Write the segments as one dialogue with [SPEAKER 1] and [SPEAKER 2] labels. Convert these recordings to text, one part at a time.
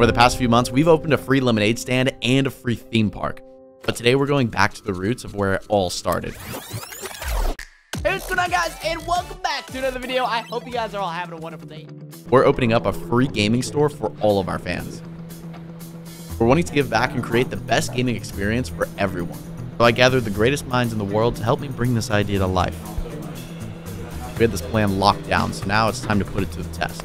[SPEAKER 1] Over the past few months, we've opened a free lemonade stand and a free theme park. But today we're going back to the roots of where it all started.
[SPEAKER 2] Hey, what's going on, guys? And welcome back to another video. I hope you guys are all having a wonderful day.
[SPEAKER 1] We're opening up a free gaming store for all of our fans. We're wanting to give back and create the best gaming experience for everyone. So I gathered the greatest minds in the world to help me bring this idea to life. We had this plan locked down, so now it's time to put it to the test.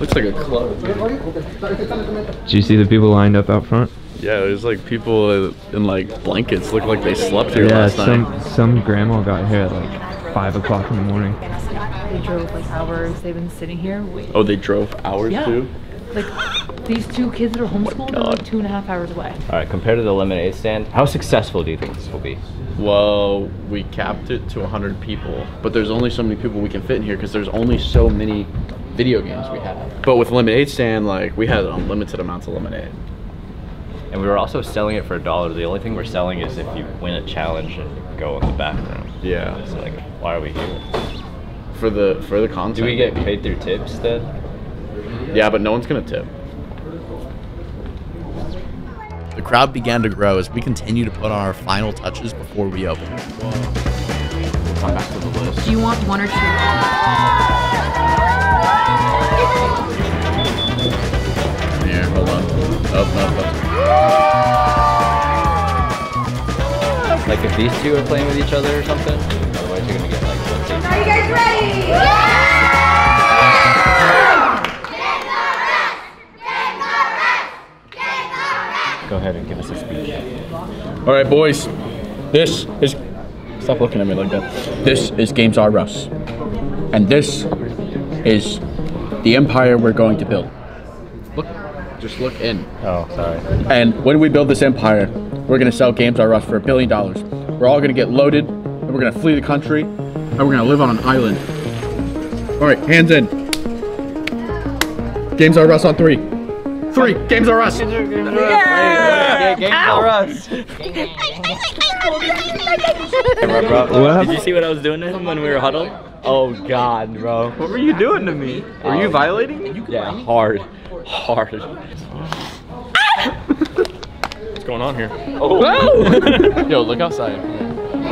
[SPEAKER 3] Looks like a club.
[SPEAKER 4] Did you see the people lined up out front?
[SPEAKER 3] Yeah, there's like people in like blankets. Look like they slept here
[SPEAKER 4] yeah,
[SPEAKER 3] last
[SPEAKER 4] some
[SPEAKER 3] night.
[SPEAKER 4] some grandma got here at like five o'clock in the morning.
[SPEAKER 5] They drove like hours. They've been sitting here.
[SPEAKER 3] Oh, they drove hours
[SPEAKER 5] Yeah.
[SPEAKER 3] too.
[SPEAKER 5] Like these two kids that are oh homeschooled are like two and a half hours away.
[SPEAKER 6] All right, compared to the lemonade stand, how successful do you think this will be?
[SPEAKER 3] Well, we capped it to 100 people, but there's only so many people we can fit in here because there's only so many video games we have. But with lemonade stand, like we had unlimited amounts of lemonade.
[SPEAKER 6] And we were also selling it for a dollar. The only thing we're selling is if you win a challenge and go in the back room.
[SPEAKER 3] Yeah.
[SPEAKER 6] So like, why are we here?
[SPEAKER 3] For the for the content.
[SPEAKER 6] Do we get paid through tips then?
[SPEAKER 3] Yeah, but no one's gonna tip.
[SPEAKER 1] The crowd began to grow as we continue to put on our final touches before we open.
[SPEAKER 3] Come back to the list.
[SPEAKER 5] Do you want one or two?
[SPEAKER 3] Here, hold on. Up, up, up.
[SPEAKER 6] Like if these two are playing with each other or something? Otherwise you're gonna get like, let's
[SPEAKER 7] Are you guys ready?
[SPEAKER 6] go ahead and give us a speech.
[SPEAKER 3] All right, boys. This is. Stop looking at me like that. This is Games R Us, and this is the empire we're going to build. Look, just look in.
[SPEAKER 6] Oh, sorry.
[SPEAKER 3] And when we build this empire, we're gonna sell Games R Us for a billion dollars. We're all gonna get loaded, and we're gonna flee the country, and we're gonna live on an island. All right, hands in. Games R Us on three. Three. Games R Us.
[SPEAKER 6] Yeah! Game for us! bro, bro, did you see what I was doing to him when we were huddled? Oh god, bro. What were you doing to me? Were you um, violating me? Yeah, hard. Hard.
[SPEAKER 3] What's going on here?
[SPEAKER 6] Oh!
[SPEAKER 3] Yo, look outside.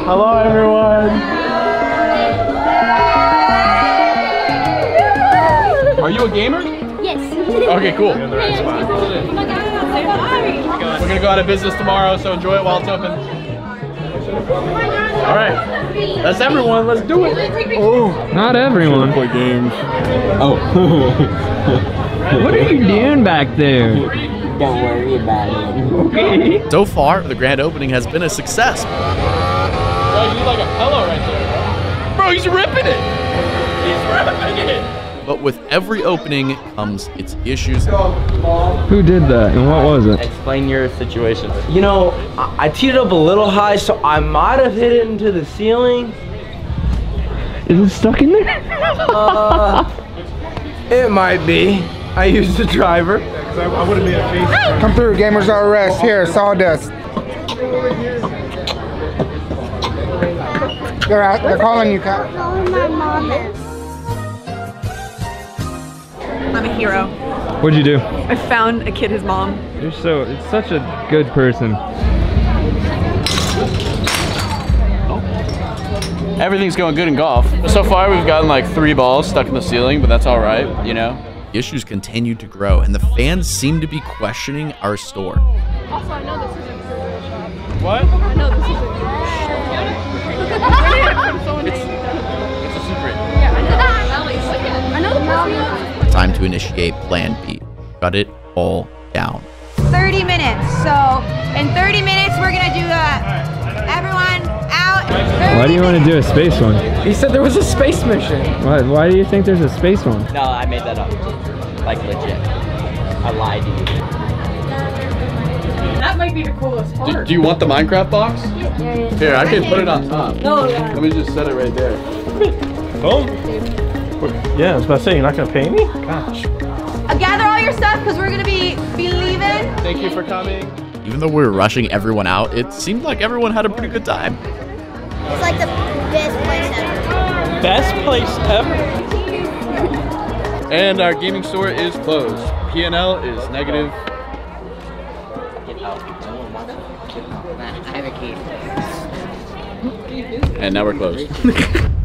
[SPEAKER 4] Hello, everyone.
[SPEAKER 3] Are you a gamer?
[SPEAKER 7] Yes.
[SPEAKER 3] Okay, cool. We're gonna go out of business tomorrow, so enjoy it while it's open. All right, that's everyone. Let's do it.
[SPEAKER 4] Oh, Not everyone.
[SPEAKER 3] Play games. Oh.
[SPEAKER 4] What are you doing back there? Don't worry about it. Okay.
[SPEAKER 1] So far, the grand opening has been a success.
[SPEAKER 3] Bro, you like a pillow right there. Bro, he's ripping it. He's ripping it.
[SPEAKER 1] But with every opening comes its issues
[SPEAKER 4] Who did that and what was it?
[SPEAKER 6] Explain your situation.
[SPEAKER 8] You know, I, I teed it up a little high, so I might have hit it into the ceiling.
[SPEAKER 4] Is it stuck in there?
[SPEAKER 8] Uh, it might be. I used the driver.
[SPEAKER 9] Come through, Gamers Are Rest. Here, sawdust. They're out, they're calling you, Kyle.
[SPEAKER 5] I'm a hero.
[SPEAKER 4] What'd you do?
[SPEAKER 5] I found a kid his mom.
[SPEAKER 4] You're so, it's such a good person.
[SPEAKER 3] Everything's going good in golf. So far, we've gotten like three balls stuck in the ceiling, but that's all right, you know.
[SPEAKER 1] issues continue to grow, and the fans seem to be questioning our store.
[SPEAKER 5] Also, I know this isn't.
[SPEAKER 3] What?
[SPEAKER 1] To initiate Plan B. Shut it all down.
[SPEAKER 7] 30 minutes. So in 30 minutes, we're gonna do the everyone out
[SPEAKER 4] Why do you want to do a space one?
[SPEAKER 8] He said there was a space mission.
[SPEAKER 4] Why, why do you think there's a space one?
[SPEAKER 6] No, I made that up. Like legit. I lied to you.
[SPEAKER 5] That might be the coolest part.
[SPEAKER 3] Do you want the Minecraft box? Here, I can put it on top.
[SPEAKER 5] No, yeah.
[SPEAKER 3] Let me just set it right there.
[SPEAKER 10] Boom. Yeah, I was about to say, you're not gonna pay me? Gosh.
[SPEAKER 7] Uh, gather all your stuff because we're gonna be be leaving.
[SPEAKER 3] Thank you for coming.
[SPEAKER 1] Even though we were rushing everyone out, it seemed like everyone had a pretty good time.
[SPEAKER 7] It's like the best place ever.
[SPEAKER 10] Best place ever.
[SPEAKER 3] And our gaming store is closed. P&L is negative.
[SPEAKER 6] Get out. No one wants to. Get out. I have a key.
[SPEAKER 3] And now we're closed.